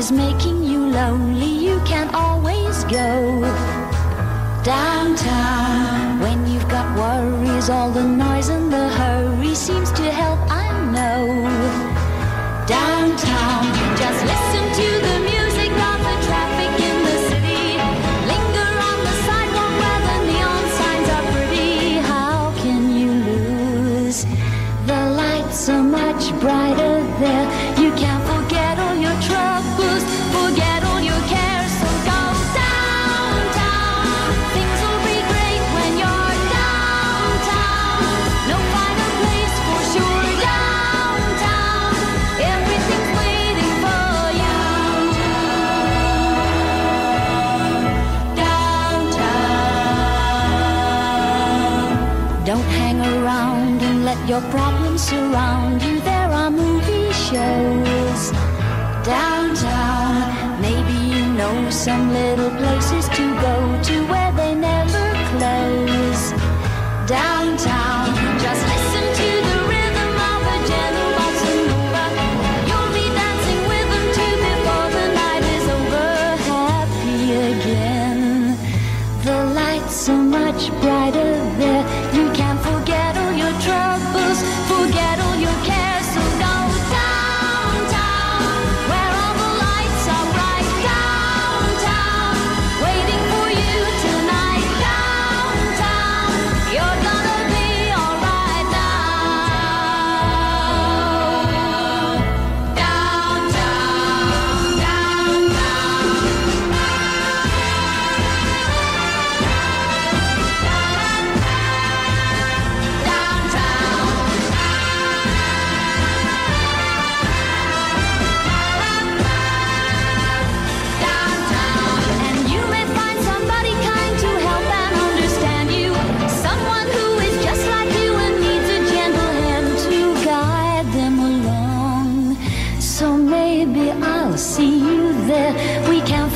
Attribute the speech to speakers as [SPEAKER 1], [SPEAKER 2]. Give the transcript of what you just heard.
[SPEAKER 1] is making you lonely, you can always go downtown. When you've got worries, all the problems surround you. There are movie shows downtown. Maybe you know some little places to go to where they never close. Down Maybe I'll see you there. We can